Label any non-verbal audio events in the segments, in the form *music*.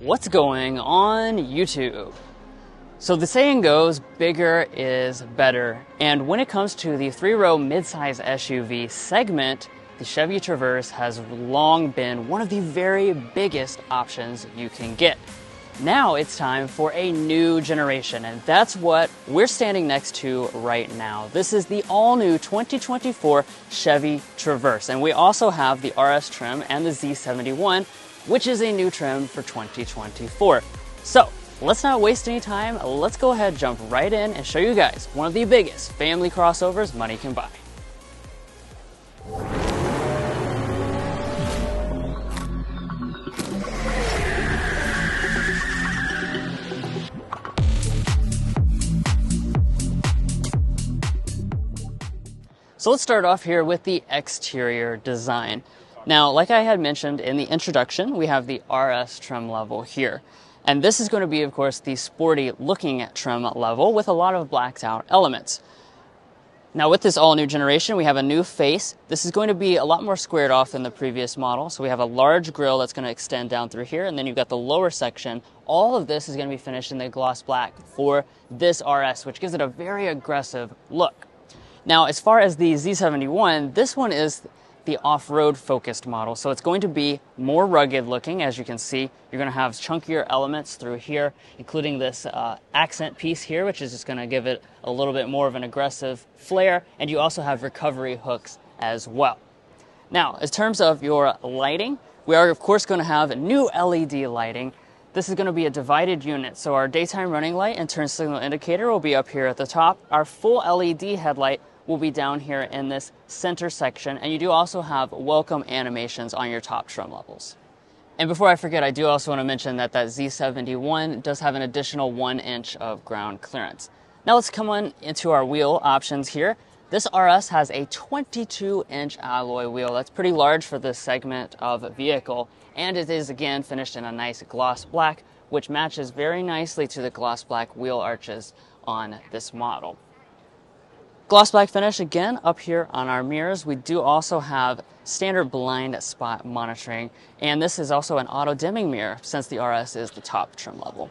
What's going on YouTube? So the saying goes, bigger is better. And when it comes to the three-row midsize SUV segment, the Chevy Traverse has long been one of the very biggest options you can get. Now it's time for a new generation, and that's what we're standing next to right now. This is the all new 2024 Chevy Traverse, and we also have the RS trim and the Z71, which is a new trim for 2024. So let's not waste any time. Let's go ahead, and jump right in, and show you guys one of the biggest family crossovers money can buy. So let's start off here with the exterior design. Now, like I had mentioned in the introduction, we have the RS trim level here. And this is going to be, of course, the sporty looking trim level with a lot of blacked out elements. Now with this all new generation, we have a new face. This is going to be a lot more squared off than the previous model. So we have a large grille that's going to extend down through here, and then you've got the lower section. All of this is going to be finished in the gloss black for this RS, which gives it a very aggressive look. Now, as far as the Z71, this one is the off-road focused model. So it's going to be more rugged looking, as you can see. You're going to have chunkier elements through here, including this uh, accent piece here, which is just going to give it a little bit more of an aggressive flair. And you also have recovery hooks as well. Now, in terms of your lighting, we are of course going to have new LED lighting. This is going to be a divided unit, so our daytime running light and turn signal indicator will be up here at the top. Our full LED headlight will be down here in this center section, and you do also have welcome animations on your top trim levels. And before I forget, I do also want to mention that that Z71 does have an additional one inch of ground clearance. Now let's come on into our wheel options here. This RS has a 22 inch alloy wheel. That's pretty large for this segment of vehicle. And it is again finished in a nice gloss black, which matches very nicely to the gloss black wheel arches on this model. Gloss black finish again up here on our mirrors. We do also have standard blind spot monitoring, and this is also an auto dimming mirror since the RS is the top trim level.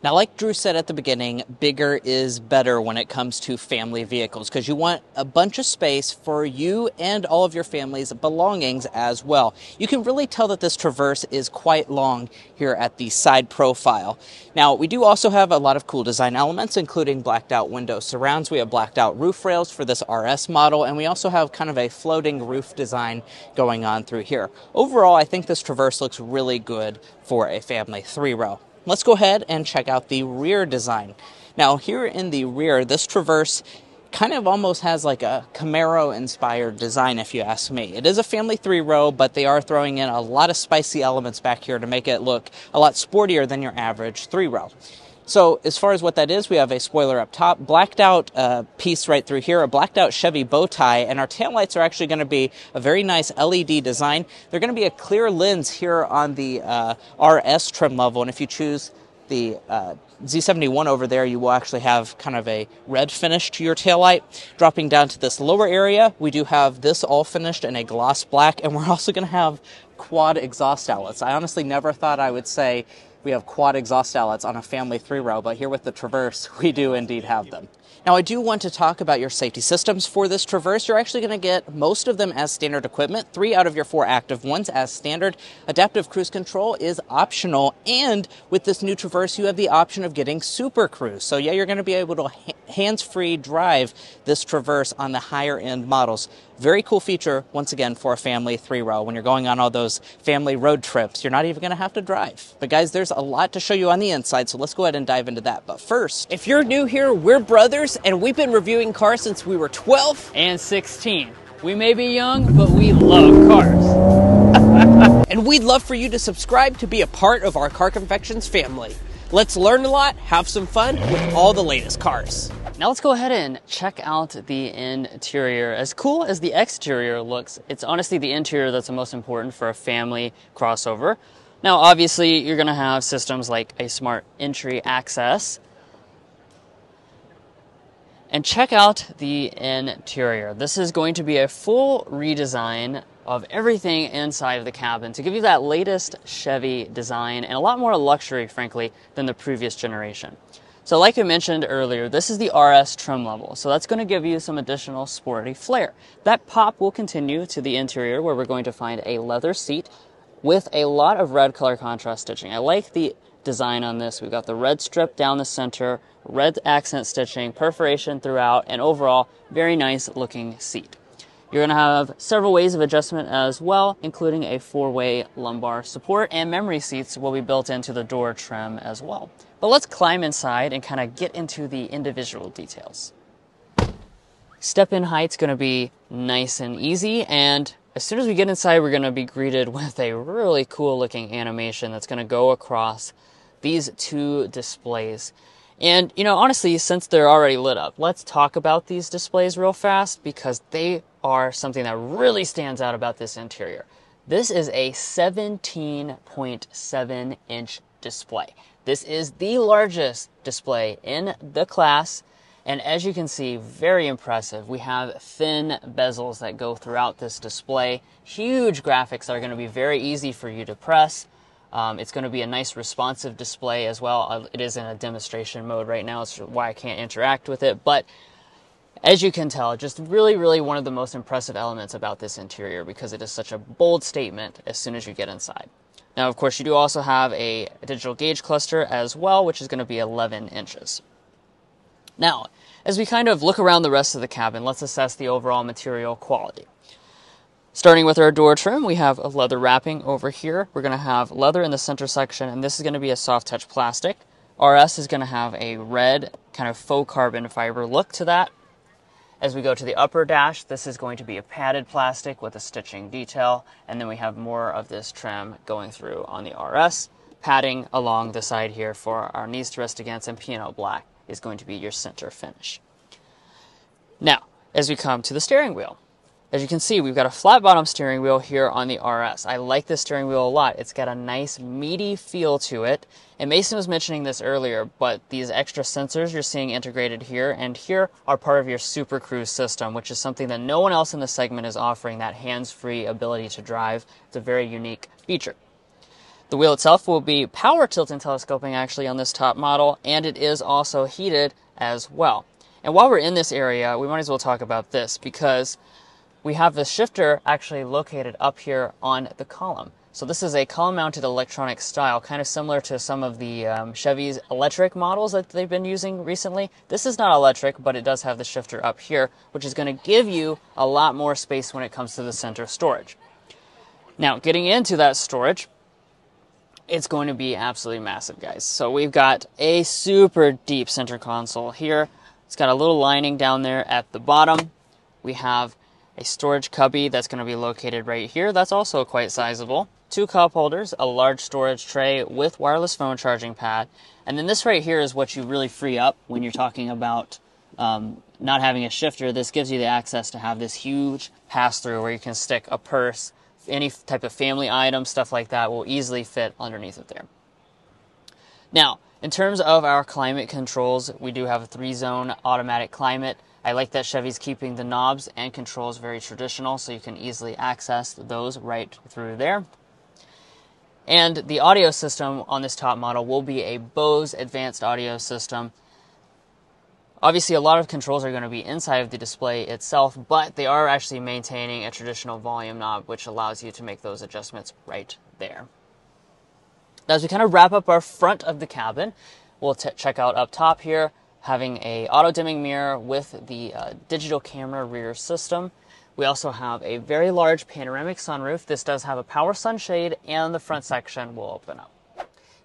Now, like Drew said at the beginning, bigger is better when it comes to family vehicles because you want a bunch of space for you and all of your family's belongings as well. You can really tell that this Traverse is quite long here at the side profile. Now, we do also have a lot of cool design elements, including blacked out window surrounds. We have blacked out roof rails for this RS model, and we also have kind of a floating roof design going on through here. Overall, I think this Traverse looks really good for a family three row let's go ahead and check out the rear design. Now, here in the rear, this Traverse kind of almost has like a Camaro inspired design, if you ask me. It is a family three row, but they are throwing in a lot of spicy elements back here to make it look a lot sportier than your average three row. So as far as what that is, we have a spoiler up top, blacked out uh, piece right through here, a blacked out Chevy bow tie, and our taillights are actually going to be a very nice LED design. They're going to be a clear lens here on the uh, RS trim level, and if you choose the uh, Z71 over there, you will actually have kind of a red finish to your taillight. Dropping down to this lower area, we do have this all finished in a gloss black, and we're *laughs* also going to have quad exhaust outlets. I honestly never thought I would say we have quad exhaust outlets on a family three row, but here with the Traverse, *laughs* we do indeed have them. Now, I do want to talk about your safety systems for this Traverse. You're actually going to get most of them as standard equipment, three out of your four active ones as standard. Adaptive cruise control is optional, and with this new Traverse, you have the option of getting Super Cruise. So, yeah, you're going to be able to hands free drive this Traverse on the higher end models. Very cool feature, once again, for a family three row. When you're going on all those family road trips, you're not even going to have to drive. But, guys, there's a lot to show you on the inside, so let's go ahead and dive into that. But first, if you're new here, we're brothers and we've been reviewing cars since we were 12 and 16. We may be young, but we love cars. And we'd love for you to subscribe to be a part of our Car Confections family. Let's learn a lot, have some fun with all the latest cars. Now let's go ahead and check out the interior. As cool as the exterior looks, it's honestly the interior that's the most important for a family crossover. Now obviously you're going to have systems like a smart entry access, and check out the interior. This is going to be a full redesign of everything inside of the cabin to give you that latest Chevy design and a lot more luxury, frankly, than the previous generation. So like I mentioned earlier, this is the RS trim level. So that's going to give you some additional sporty flair. That pop will continue to the interior where we're going to find a leather seat with a lot of red color contrast stitching. I like the design on this. We've got the red strip down the center, red accent stitching, perforation throughout, and overall very nice looking seat. You're going to have several ways of adjustment as well, including a four-way lumbar support and memory seats will be built into the door trim as well. But let's climb inside and kind of get into the individual details. Step in height's going to be nice and easy, and as soon as we get inside, we're going to be greeted *laughs* with a really cool looking animation that's going to go across these two displays. And, you know, honestly, since they're already lit up, let's talk about these displays real fast because they are something that really stands out about this interior. This is a 17.7 inch display. This is the largest display in the class. And as you can see, very impressive. We have thin bezels that go throughout this display. Huge graphics that are going to be very easy for you to press. Um, it's going to be a nice responsive display as well. Uh, it is in a demonstration mode right now. It's why I can't interact with it. But as you can tell, just really, really one of the most impressive elements about this interior because it is such a bold statement as soon as you get inside. Now, of course, you do also have a digital gauge cluster as well, which is going to be 11 inches. Now, as we kind of look around the rest of the cabin, let's assess the overall material quality. Starting with our door trim, we have a leather wrapping over here. We're going to have leather in the center section, and this is going to be a soft touch plastic. RS is going to have a red kind of faux carbon fiber look to that. As we go to the upper dash, this is going to be a padded plastic with a stitching detail, and then we have more of this trim going through on the RS. Padding along the side here for our knees to rest against, and piano black is going to be your center finish. Now, as we come to the steering wheel, as you can see, we've got a flat bottom steering wheel here on the RS. I like this steering wheel a lot. It's got a nice meaty feel to it. And Mason was mentioning this earlier, but these extra sensors you're seeing integrated here and here are part of your Super Cruise system, which is something that no one else in the segment is offering that hands-free ability to drive. It's a very unique feature. The wheel itself will be power tilt and telescoping actually on this top model, and it is also heated as well. And while we're in this area, we might as well talk about this because we have the shifter actually located up here on the column. So this is a column-mounted electronic style, kind of similar to some of the um, Chevy's electric models that they've been using recently. This is not electric, but it does have the shifter up here, which is going to give you a lot more space when it comes to the center storage. Now, getting into that storage, it's going to be absolutely massive, guys. So we've got a super deep center console here. It's got a little lining down there at the bottom. We have a storage cubby that's going to be located right here. That's also quite sizable. Two cup holders, a large storage tray with wireless phone charging pad. And then this right here is what you really free up when you're talking about um, not having a shifter. This gives you the access to have this huge pass through where you can stick a purse, any type of family item, stuff like that will easily fit underneath it there. Now, in terms of our climate controls, we do have a three zone automatic climate. I like that Chevy's keeping the knobs and controls very traditional so you can easily access those right through there. And the audio system on this top model will be a Bose advanced audio system. Obviously, a lot of controls are going to be inside of the display itself, but they are actually maintaining a traditional volume knob, which allows you to make those adjustments right there. As we kind of wrap up our front of the cabin, we'll t- check out up top here having a auto dimming mirror with the uh, digital camera rear system. We also have a very large panoramic sunroof. This does have a power sunshade and the front section will open up.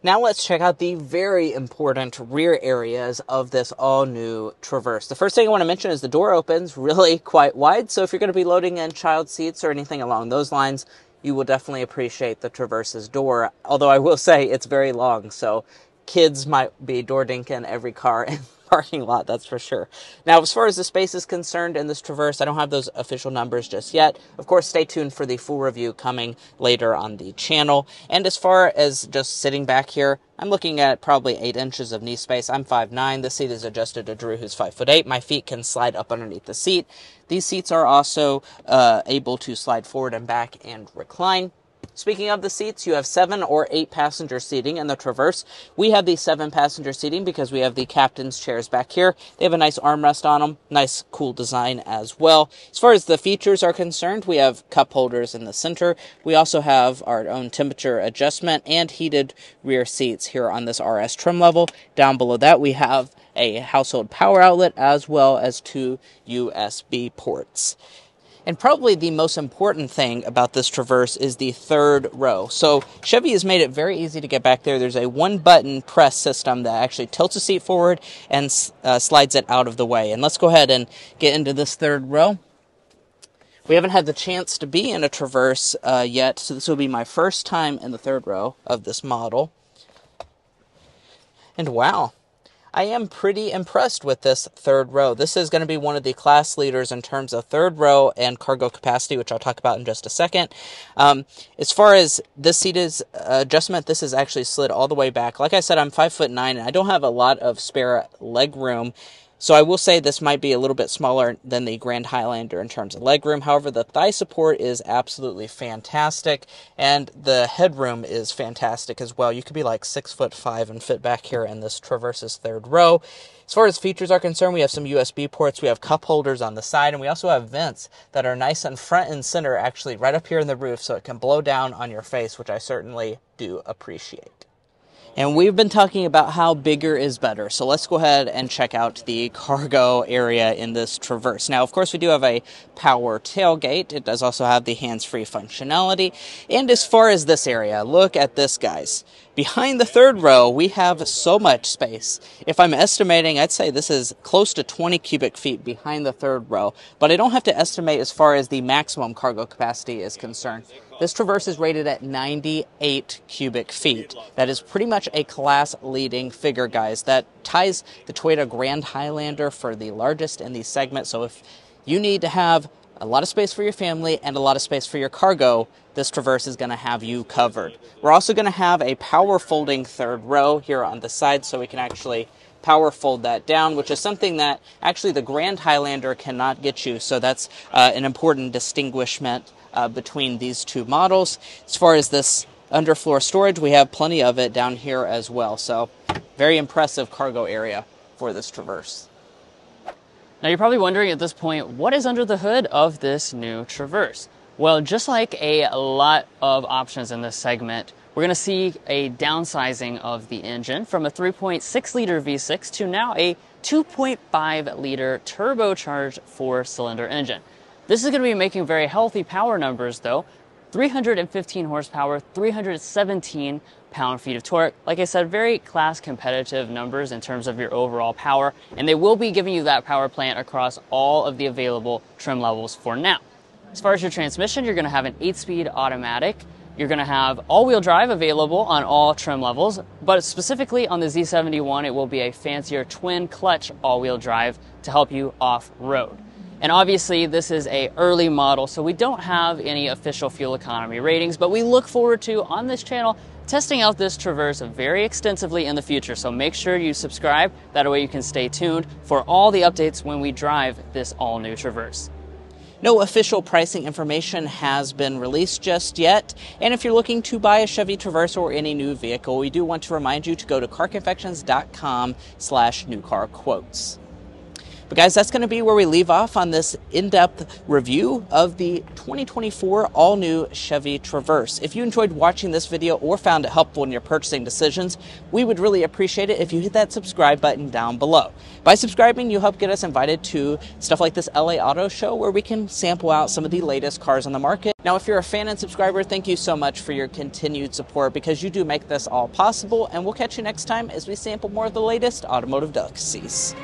Now let's check out the very important rear areas of this all new Traverse. The first thing I want to mention is the door opens really *laughs* quite wide. So if you're going to be loading in child seats or anything along those lines, you will definitely appreciate the Traverse's door. Although I will *laughs* say it's very long. So kids might be door dinking every car *laughs* in the parking lot, that's for sure. Now, as far as the space is concerned in this Traverse, I don't have those official numbers just yet. Of course, stay tuned for the full review coming later on the channel. And as far as just sitting back here, I'm looking at probably 8 inches of knee space. I'm 5'9. The seat is adjusted to Drew, who's 5'8. My feet can slide up underneath the seat. These seats are also uh, able to slide forward and back and recline. Speaking of the seats, you have seven or eight passenger seating in the Traverse. We have the seven passenger seating because we have the captain's chairs back here. They have a nice armrest on them, nice cool design as well. As far as the features are concerned, we have cup holders in the center. We also have our own temperature adjustment and heated rear seats here on this RS trim level. Down below that, we have a household power outlet as well as two USB ports. And probably the most important thing about this Traverse is the third row. So Chevy has made it very easy to get back there. There's a one button press system that actually tilts the seat forward and uh, slides it out of the way. And let's go ahead and get into this third row. We haven't had the chance to be in a Traverse uh, yet, so this will be my first time in the third row of this model. And wow, I am pretty impressed with this third row. This is going to be one of the class leaders in terms of third row and cargo capacity, which I'll talk about in just a second. Um, as far as this seat is uh, adjustment, this is actually slid all the way back. Like I said, I'm five foot nine, and I don't have a lot of spare leg room so I will say this might be a little bit smaller than the Grand Highlander in terms of legroom. However, the thigh support is absolutely fantastic, and the headroom is fantastic as well. You could be like six foot five and fit back here in this Traverse's third row. As far as features are concerned, we have some USB ports, we have cup holders on the side, and we also have vents that are nice and front and center, actually right up here in the roof, so it can blow down on your face, which I certainly do appreciate. And we've been talking about how bigger is better. So let's go ahead and check out the cargo area in this Traverse. Now, of course, we do have a power tailgate. It does also have the hands-free functionality. And as far as this area, look at this, guys. Behind the third row, we have so much space. If I'm estimating, I'd say this is close to 20 cubic feet behind the third row, but I don't have to estimate as far as the maximum cargo capacity is concerned. This Traverse is rated at 98 cubic feet. That is pretty much a class leading figure, guys. That ties the Toyota Grand Highlander for the largest in the segment. So if you need to have a lot of space for your family and a lot of space for your cargo, this Traverse is going to have you covered. We're also going to have a power folding third row here on the side so we can actually power fold that down, which is something that actually the Grand Highlander cannot get you. So that's uh, an important distinguishment uh, between these two models. As far as this underfloor storage, we have plenty of it down here as well. So very impressive cargo area for this Traverse. Now you're probably wondering at this point, what is under the hood of this new Traverse? Well, just like a lot of options in this segment, we're going to see a downsizing of the engine from a 3.6 liter V6 to now a 2.5 liter turbocharged four cylinder engine. This is going to be making very healthy power numbers though. 315 horsepower, 317 pound feet of torque. Like I said, very class competitive numbers in terms of your overall power, and they will be giving you that power plant across all of the available trim levels for now. As far as your transmission, you're going to have an 8-speed automatic. You're going to have all-wheel drive available on all trim levels, but specifically on the Z71, it will be a fancier twin clutch all-wheel drive to help you off-road. And obviously, this is a early model, so we don't have any official fuel economy ratings, but we look forward to, on this channel, testing out this Traverse very extensively in the future. So make sure you subscribe. That way you can stay tuned for all the updates when we drive this all-new Traverse. No official pricing information has been released just yet, and if you're looking to buy a Chevy Traverse or any new vehicle, we do want to remind you to go to carconfections.com slash new car quotes. But guys, that's going to be where we leave off on this in-depth review of the 2024 all-new Chevy Traverse. If you enjoyed watching this video or found it helpful in your purchasing decisions, we would really appreciate it if you hit that subscribe button down below. By subscribing, you help get us invited to stuff like this LA Auto Show where we can sample out some of the latest cars on the market. Now, if you're a fan and subscriber, thank you so much for your continued support because you do make this all possible, and we'll catch you next time as we sample more of the latest automotive delicacies.